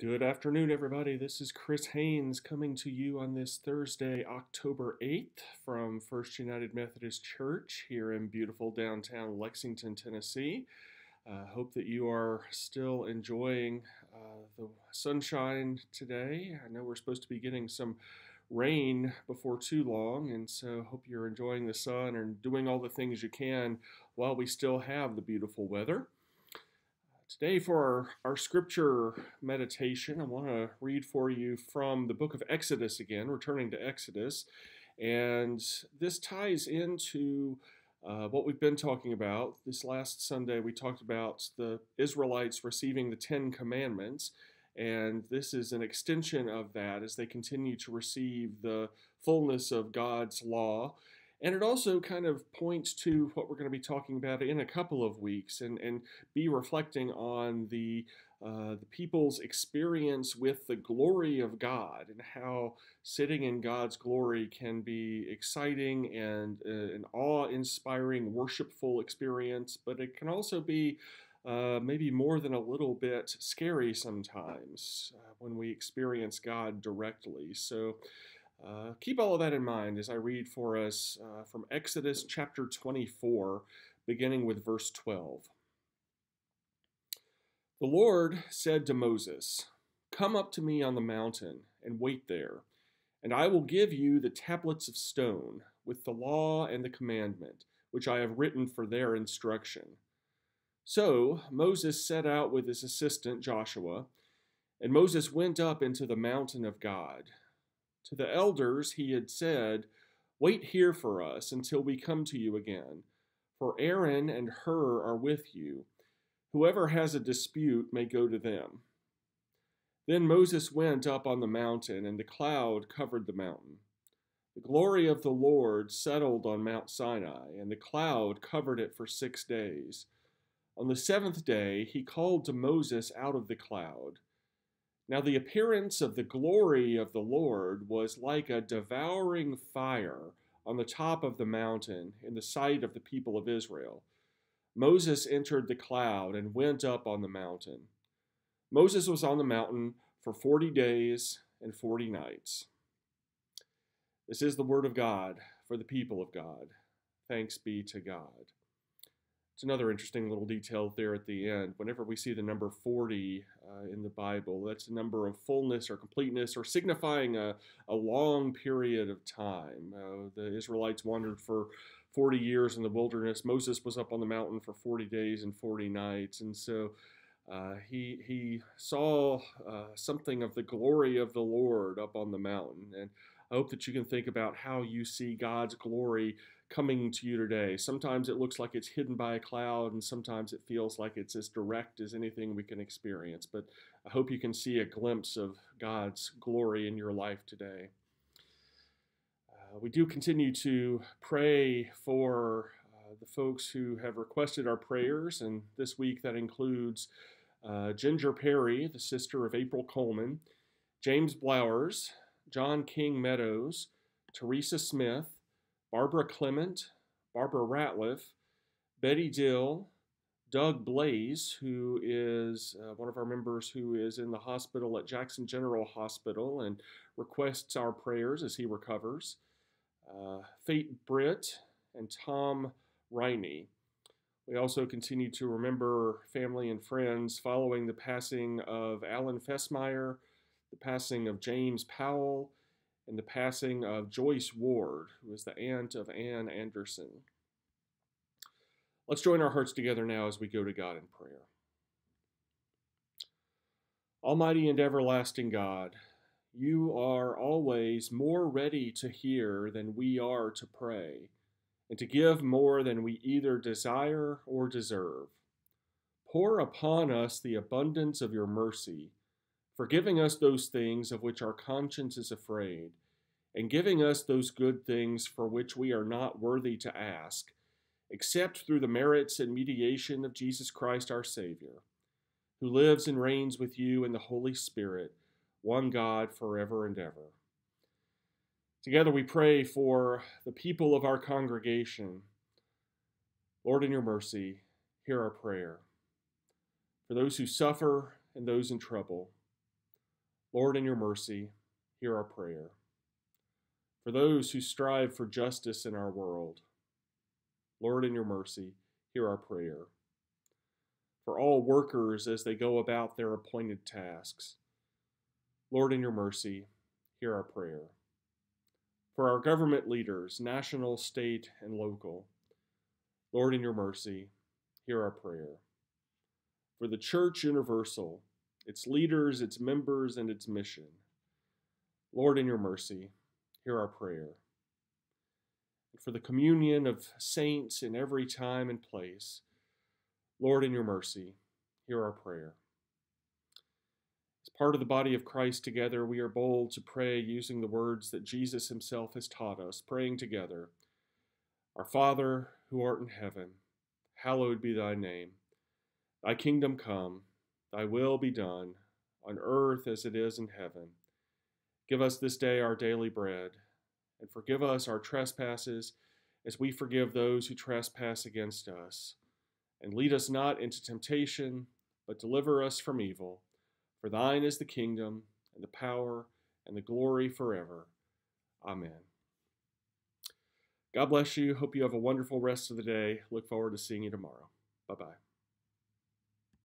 Good afternoon, everybody. This is Chris Haynes coming to you on this Thursday, October 8th, from First United Methodist Church here in beautiful downtown Lexington, Tennessee. Uh, hope that you are still enjoying uh, the sunshine today. I know we're supposed to be getting some rain before too long, and so hope you're enjoying the sun and doing all the things you can while we still have the beautiful weather. Today, for our, our scripture meditation, I want to read for you from the book of Exodus again, returning to Exodus. And this ties into uh, what we've been talking about. This last Sunday, we talked about the Israelites receiving the Ten Commandments. And this is an extension of that as they continue to receive the fullness of God's law. And it also kind of points to what we're going to be talking about in a couple of weeks and, and be reflecting on the, uh, the people's experience with the glory of God and how sitting in God's glory can be exciting and uh, an awe inspiring, worshipful experience, but it can also be uh, maybe more than a little bit scary sometimes uh, when we experience God directly. So, uh, keep all of that in mind as I read for us uh, from Exodus chapter 24, beginning with verse 12. The Lord said to Moses, Come up to me on the mountain and wait there, and I will give you the tablets of stone with the law and the commandment, which I have written for their instruction. So Moses set out with his assistant Joshua, and Moses went up into the mountain of God. To the elders he had said, Wait here for us until we come to you again, for Aaron and Hur are with you. Whoever has a dispute may go to them. Then Moses went up on the mountain, and the cloud covered the mountain. The glory of the Lord settled on Mount Sinai, and the cloud covered it for six days. On the seventh day he called to Moses out of the cloud. Now the appearance of the glory of the Lord was like a devouring fire on the top of the mountain in the sight of the people of Israel. Moses entered the cloud and went up on the mountain. Moses was on the mountain for forty days and forty nights. This is the word of God for the people of God. Thanks be to God. It's another interesting little detail there at the end. Whenever we see the number 40 uh, in the Bible, that's a number of fullness or completeness or signifying a, a long period of time. Uh, the Israelites wandered for 40 years in the wilderness. Moses was up on the mountain for 40 days and 40 nights. And so uh, he, he saw uh, something of the glory of the Lord up on the mountain. And I hope that you can think about how you see God's glory coming to you today. Sometimes it looks like it's hidden by a cloud, and sometimes it feels like it's as direct as anything we can experience. But I hope you can see a glimpse of God's glory in your life today. Uh, we do continue to pray for uh, the folks who have requested our prayers, and this week that includes uh, Ginger Perry, the sister of April Coleman, James Blowers, John King Meadows, Teresa Smith, Barbara Clement, Barbara Ratliff, Betty Dill, Doug Blaze, who is uh, one of our members who is in the hospital at Jackson General Hospital and requests our prayers as he recovers, uh, Fate Britt, and Tom Riney. We also continue to remember family and friends following the passing of Alan Fessmeyer, the passing of James Powell, and the passing of Joyce Ward, who was the aunt of Ann Anderson. Let's join our hearts together now as we go to God in prayer. Almighty and everlasting God, you are always more ready to hear than we are to pray, and to give more than we either desire or deserve. Pour upon us the abundance of your mercy forgiving us those things of which our conscience is afraid, and giving us those good things for which we are not worthy to ask, except through the merits and mediation of Jesus Christ our Savior, who lives and reigns with you in the Holy Spirit, one God forever and ever. Together we pray for the people of our congregation. Lord, in your mercy, hear our prayer. For those who suffer and those in trouble, Lord, in your mercy, hear our prayer. For those who strive for justice in our world, Lord, in your mercy, hear our prayer. For all workers as they go about their appointed tasks, Lord, in your mercy, hear our prayer. For our government leaders, national, state, and local, Lord, in your mercy, hear our prayer. For the Church Universal, its leaders, its members, and its mission, Lord, in your mercy, hear our prayer. For the communion of saints in every time and place, Lord, in your mercy, hear our prayer. As part of the body of Christ together, we are bold to pray using the words that Jesus himself has taught us, praying together Our Father, who art in heaven, hallowed be thy name. Thy kingdom come, thy will be done, on earth as it is in heaven. Give us this day our daily bread, and forgive us our trespasses as we forgive those who trespass against us. And lead us not into temptation, but deliver us from evil. For thine is the kingdom, and the power, and the glory forever. Amen. God bless you. Hope you have a wonderful rest of the day. Look forward to seeing you tomorrow. Bye bye.